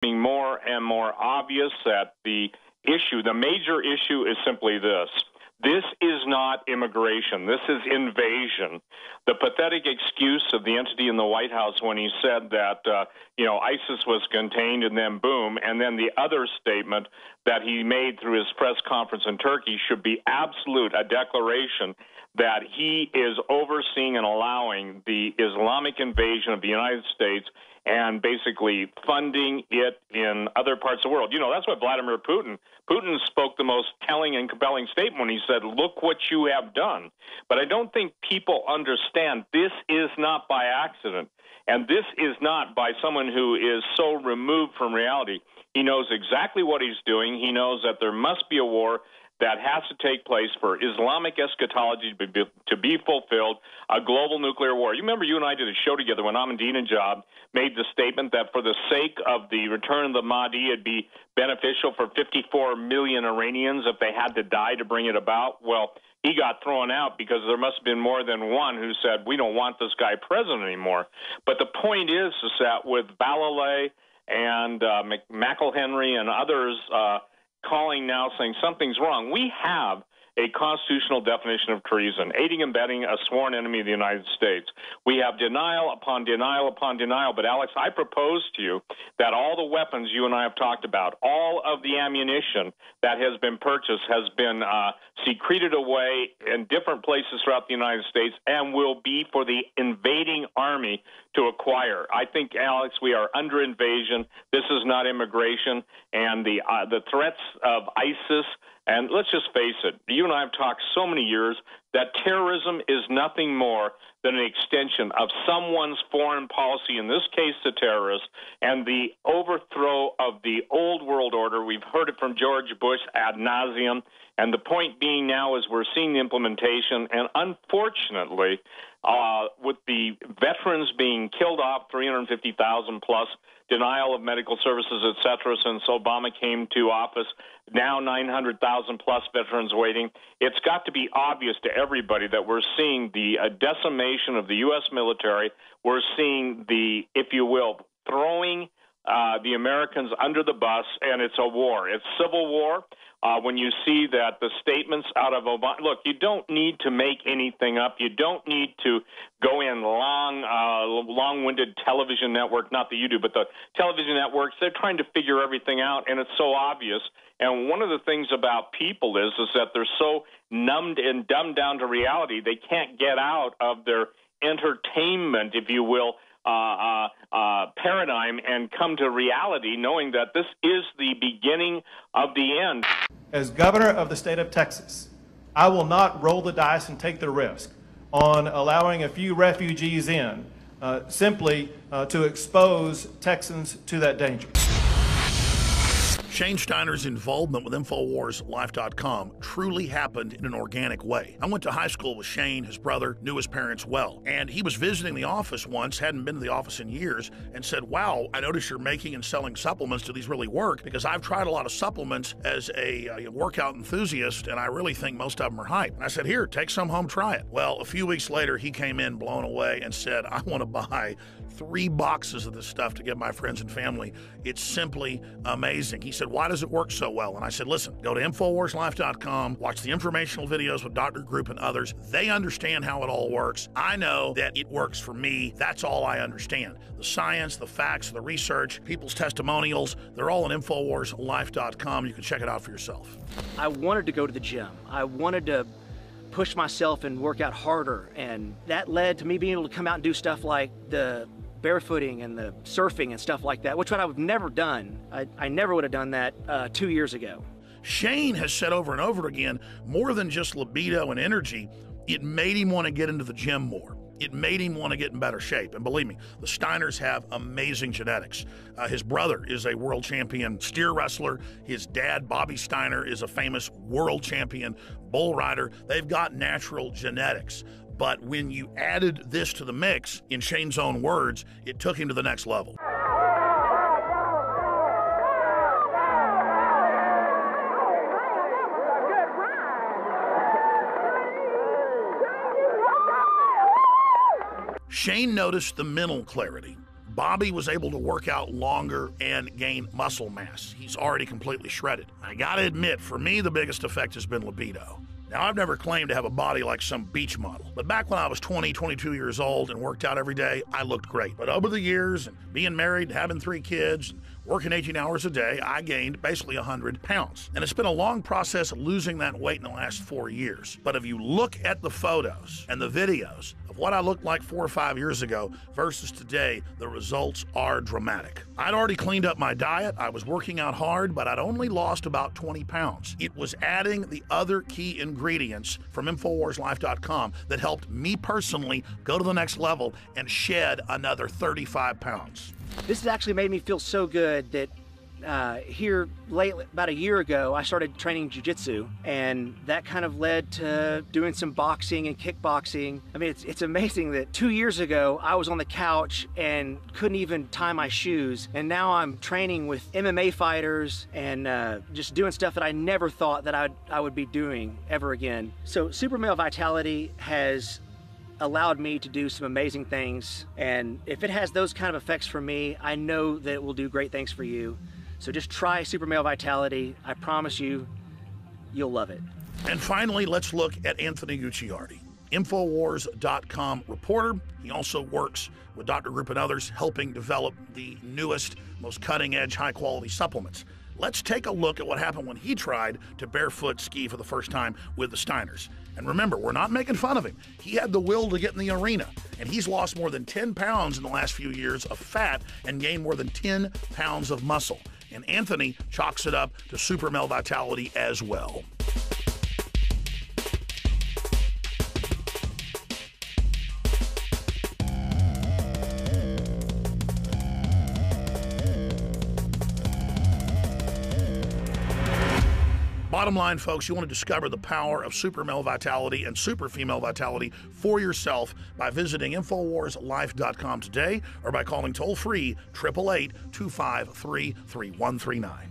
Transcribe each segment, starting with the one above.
becoming more and more obvious that the issue, the major issue, is simply this. This is not immigration. This is invasion. The pathetic excuse of the entity in the White House when he said that, uh, you know, ISIS was contained and then boom, and then the other statement that he made through his press conference in Turkey should be absolute, a declaration that he is overseeing and allowing the Islamic invasion of the United States and basically funding it in other parts of the world. You know, that's what Vladimir Putin. Putin spoke the most telling and compelling statement when he said, "Look what you have done." But I don't think people understand this is not by accident, and this is not by someone who is so removed from reality. He knows exactly what he's doing. He knows that there must be a war that has to take place for Islamic eschatology to be, to be fulfilled, a global nuclear war. You remember you and I did a show together when Ahmadinejad made the statement that for the sake of the return of the Mahdi, it'd be beneficial for 54 million Iranians if they had to die to bring it about. Well, he got thrown out because there must have been more than one who said, we don't want this guy president anymore. But the point is, is that with Vallely and uh, McInerney and others, uh, calling now saying something's wrong. We have a constitutional definition of treason, aiding and abetting a sworn enemy of the United States. We have denial upon denial upon denial. But, Alex, I propose to you that all the weapons you and I have talked about, all of the ammunition that has been purchased, has been uh, secreted away in different places throughout the United States and will be for the invading army to acquire. I think, Alex, we are under invasion. This is not immigration, and the uh, the threats of ISIS and let's just face it, you and I have talked so many years that terrorism is nothing more than an extension of someone's foreign policy, in this case the terrorists, and the overthrow of the old world order. We've heard it from George Bush ad nauseum. And the point being now is we're seeing the implementation, and unfortunately, uh, with the veterans being killed off, 350,000 plus, denial of medical services, et cetera, since Obama came to office, now 900,000 plus veterans waiting. It's got to be obvious to everybody that we're seeing the uh, decimation of the U.S. military. We're seeing the, if you will, throwing uh, the Americans under the bus, and it's a war. It's civil war. Uh, when you see that the statements out of Obama, look, you don't need to make anything up. You don't need to go in long, uh, long-winded television network. Not that you do, but the television networks, they're trying to figure everything out, and it's so obvious. And one of the things about people is is that they're so numbed and dumbed down to reality, they can't get out of their entertainment, if you will, uh, uh, uh, paradigm and come to reality, knowing that this is the beginning of the end. As governor of the state of Texas, I will not roll the dice and take the risk on allowing a few refugees in uh, simply uh, to expose Texans to that danger. Shane Steiner's involvement with InfoWarsLife.com truly happened in an organic way. I went to high school with Shane, his brother, knew his parents well, and he was visiting the office once, hadn't been to the office in years, and said, Wow, I notice you're making and selling supplements. Do these really work? Because I've tried a lot of supplements as a, a workout enthusiast, and I really think most of them are hype. And I said, Here, take some home, try it. Well, a few weeks later, he came in blown away and said, I want to buy three boxes of this stuff to give my friends and family. It's simply amazing. He said, Why does it work so well? And I said, Listen, go to InfoWarsLife.com, watch the informational videos with Dr. Group and others. They understand how it all works. I know that it works for me. That's all I understand. The science, the facts, the research, people's testimonials, they're all on InfoWarsLife.com. You can check it out for yourself. I wanted to go to the gym. I wanted to push myself and work out harder. And that led to me being able to come out and do stuff like the barefooting and the surfing and stuff like that, which I've never done. I, I never would have done that uh, two years ago. Shane has said over and over again more than just libido and energy, it made him want to get into the gym more. It made him want to get in better shape. And believe me, the Steiners have amazing genetics. Uh, his brother is a world champion steer wrestler. His dad, Bobby Steiner, is a famous world champion bull rider. They've got natural genetics. But when you added this to the mix, in Shane's own words, it took him to the next level. Shane noticed the mental clarity Bobby was able to work out longer and gain muscle mass. He's already completely shredded. I gotta admit, for me, the biggest effect has been libido. Now, I've never claimed to have a body like some beach model, but back when I was 20, 22 years old and worked out every day, I looked great. But over the years, and being married, having three kids, working 18 hours a day, I gained basically 100 pounds. And it's been a long process losing that weight in the last four years. But if you look at the photos and the videos of what I looked like four or five years ago versus today, the results are dramatic. I'd already cleaned up my diet, I was working out hard, but I'd only lost about 20 pounds. It was adding the other key ingredients from InfoWarsLife.com that helped me personally go to the next level and shed another 35 pounds. This has actually made me feel so good that uh, here about a year ago I started training jiu-jitsu and that kind of led to doing some boxing and kickboxing. I mean it's, it's amazing that two years ago I was on the couch and couldn't even tie my shoes and now I'm training with MMA fighters and uh, just doing stuff that I never thought that I'd, I would be doing ever again. So Super Male Vitality has allowed me to do some amazing things. And if it has those kind of effects for me, I know that it will do great things for you. So just try Super Male Vitality. I promise you, you'll love it. And finally, let's look at Anthony Gucciardi, Infowars.com reporter. He also works with Dr. Group and others, helping develop the newest, most cutting edge, high quality supplements. Let's take a look at what happened when he tried to barefoot ski for the first time with the Steiners. And remember, we're not making fun of him. He had the will to get in the arena, and he's lost more than 10 pounds in the last few years of fat and gained more than 10 pounds of muscle. And Anthony chalks it up to super male vitality as well. Bottom line, folks, you want to discover the power of super male vitality and super female vitality for yourself by visiting InfoWarsLife.com today or by calling toll free 888 253 3139.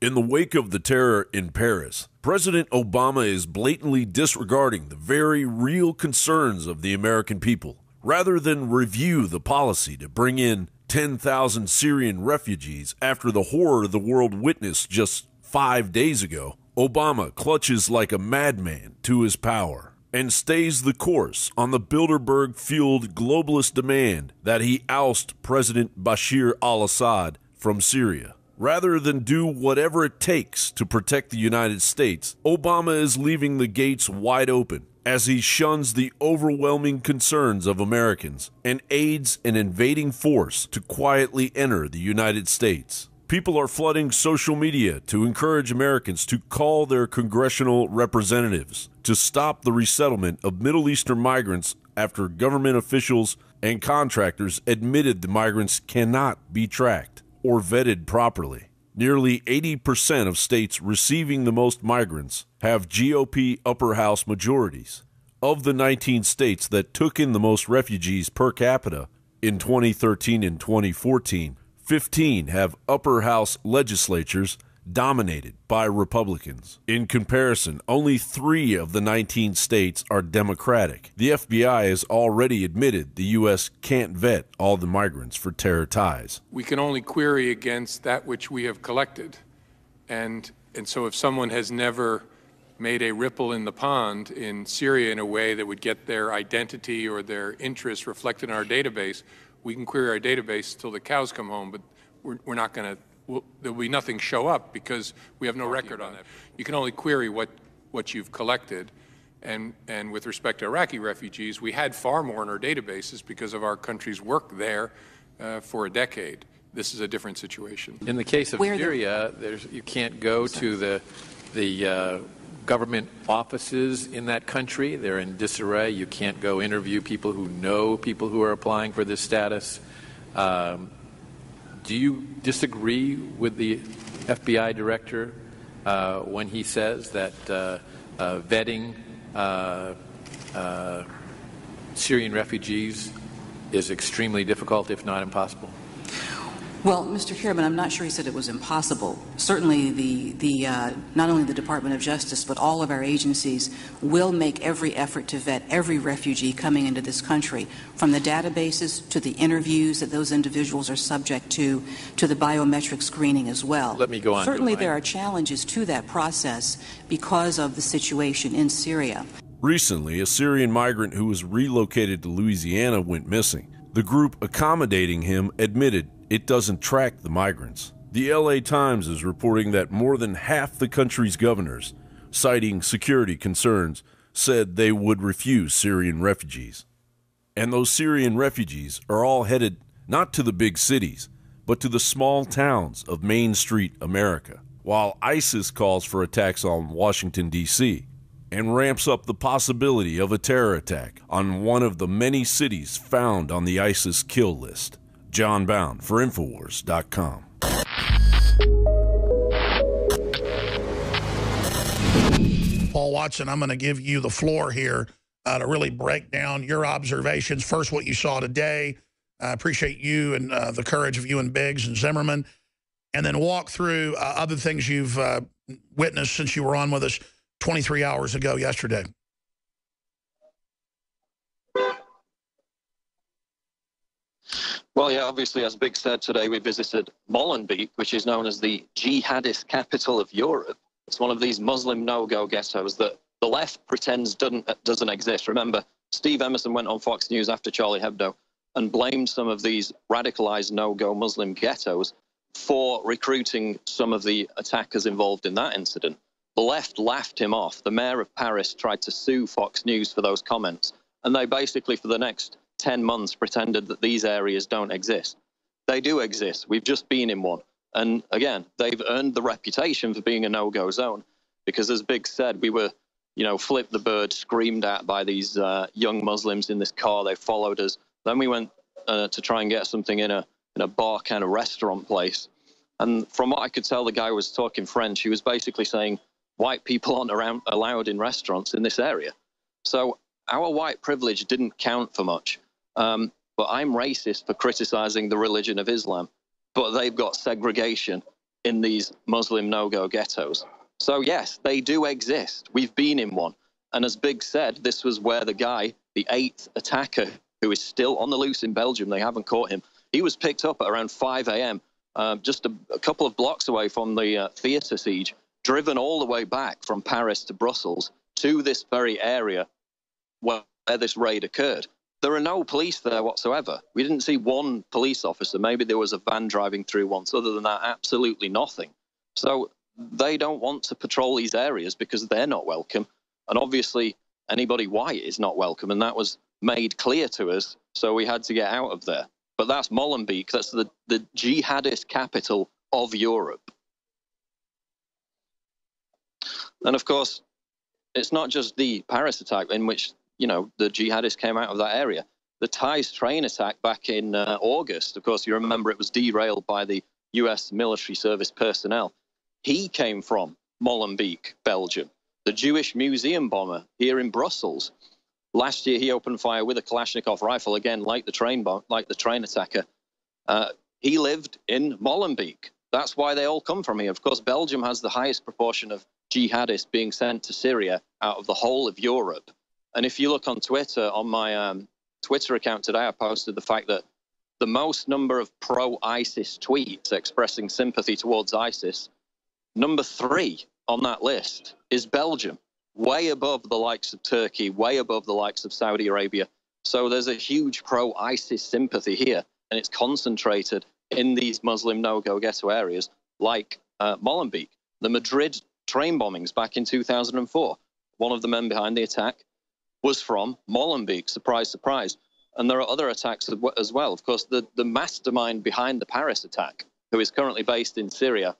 In the wake of the terror in Paris, President Obama is blatantly disregarding the very real concerns of the American people. Rather than review the policy to bring in 10,000 Syrian refugees after the horror the world witnessed just five days ago, Obama clutches like a madman to his power and stays the course on the Bilderberg fueled globalist demand that he oust President Bashar al Assad from Syria. Rather than do whatever it takes to protect the United States, Obama is leaving the gates wide open as he shuns the overwhelming concerns of Americans and aids an invading force to quietly enter the United States. People are flooding social media to encourage Americans to call their congressional representatives to stop the resettlement of Middle Eastern migrants after government officials and contractors admitted the migrants cannot be tracked or vetted properly. Nearly 80% of states receiving the most migrants have GOP upper house majorities. Of the 19 states that took in the most refugees per capita in 2013 and 2014, 15 have upper house legislatures dominated by Republicans. In comparison, only three of the 19 states are Democratic. The FBI has already admitted the U.S. can't vet all the migrants for terror ties. We can only query against that which we have collected. And, and so if someone has never made a ripple in the pond in Syria in a way that would get their identity or their interests reflected in our database, we can query our database till the cows come home, but we're, we're not going to will, there will be nothing show up because we have no record on that. You can only query what, what you've collected. And, and with respect to Iraqi refugees, we had far more in our databases because of our country's work there uh, for a decade. This is a different situation. In the case of Where Syria, you can't go to the, the uh, government offices in that country. They're in disarray. You can't go interview people who know people who are applying for this status. Um, do you disagree with the FBI director uh, when he says that uh, uh, vetting uh, uh, Syrian refugees is extremely difficult, if not impossible? Well, Mr. Chairman, I'm not sure he said it was impossible. Certainly, the, the, uh, not only the Department of Justice, but all of our agencies will make every effort to vet every refugee coming into this country, from the databases to the interviews that those individuals are subject to, to the biometric screening as well. Let me go on. Certainly, there are challenges to that process because of the situation in Syria. Recently, a Syrian migrant who was relocated to Louisiana went missing. The group accommodating him admitted it doesn't track the migrants. The LA Times is reporting that more than half the country's governors, citing security concerns, said they would refuse Syrian refugees. And those Syrian refugees are all headed not to the big cities, but to the small towns of Main Street America, while ISIS calls for attacks on Washington, D.C., and ramps up the possibility of a terror attack on one of the many cities found on the ISIS kill list. John Bowne for Infowars.com. Paul Watson, I'm going to give you the floor here uh, to really break down your observations. First, what you saw today. I appreciate you and uh, the courage of you and Biggs and Zimmerman. And then walk through uh, other things you've uh, witnessed since you were on with us 23 hours ago yesterday. Well, yeah, obviously, as Big said today, we visited Molenbeek, which is known as the jihadist capital of Europe. It's one of these Muslim no-go ghettos that the left pretends doesn't, doesn't exist. Remember, Steve Emerson went on Fox News after Charlie Hebdo and blamed some of these radicalized no-go Muslim ghettos for recruiting some of the attackers involved in that incident. The left laughed him off. The mayor of Paris tried to sue Fox News for those comments. And they basically, for the next 10 months pretended that these areas don't exist. They do exist. We've just been in one. And again, they've earned the reputation for being a no go zone because, as Big said, we were, you know, flipped the bird, screamed at by these uh, young Muslims in this car. They followed us. Then we went uh, to try and get something in a, in a bar kind of restaurant place. And from what I could tell, the guy was talking French. He was basically saying, white people aren't around, allowed in restaurants in this area. So our white privilege didn't count for much. Um, but I'm racist for criticizing the religion of Islam. But they've got segregation in these Muslim no go ghettos. So, yes, they do exist. We've been in one. And as Big said, this was where the guy, the eighth attacker, who is still on the loose in Belgium, they haven't caught him, he was picked up at around 5 a.m., uh, just a, a, couple of blocks away from the uh, theater siege, driven all the way back from Paris to Brussels to this very area where, where this raid occurred. There are no police there whatsoever. We didn't see one police officer. Maybe there was a van driving through once. Other than that, absolutely nothing. So they don't want to patrol these areas because they're not welcome. And obviously, anybody white is not welcome. And that was made clear to us. So we had to get out of there. But that's Molenbeek. That's the, the jihadist capital of Europe. And of course, it's not just the Paris attack in which you know, the jihadists came out of that area. The Thalys train attack back in uh, August, of course, you remember it was derailed by the US military service personnel. He came from Molenbeek, Belgium. The Jewish museum bomber here in Brussels. Last year, he opened fire with a Kalashnikov rifle, again, like the train bomb, like the train attacker. Uh, he lived in Molenbeek. That's why they all come from here. Of course, Belgium has the highest proportion of jihadists being sent to Syria out of the whole of Europe. And if you look on Twitter, on my um, Twitter account today, I posted the fact that the most number of pro ISIS tweets expressing sympathy towards ISIS, number three on that list is Belgium, way above the likes of Turkey, way above the likes of Saudi Arabia. So there's a huge pro ISIS sympathy here, and it's concentrated in these Muslim no go ghetto areas like uh, Molenbeek. The Madrid train bombings back in 2004, one of the men behind the attack was from Molenbeek. Surprise, surprise. And there are other attacks as well. Of course, the, the mastermind behind the Paris attack, who is currently based in Syria,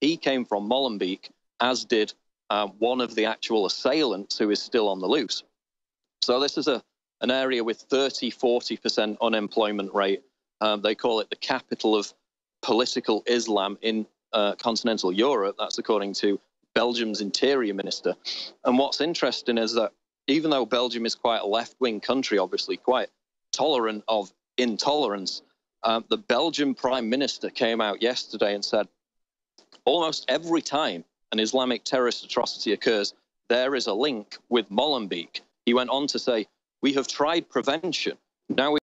he came from Molenbeek, as did uh, one of the actual assailants who is still on the loose. So this is a an area with 30, 40% unemployment rate. Um, they call it the capital of political Islam in uh, continental Europe. That's according to Belgium's interior minister. And what's interesting is that even though Belgium is quite a left wing country, obviously quite tolerant of intolerance, Um, the Belgian prime minister came out yesterday and said almost every time an Islamic terrorist atrocity occurs, there is a link with Molenbeek. He went on to say, We have tried prevention. Now we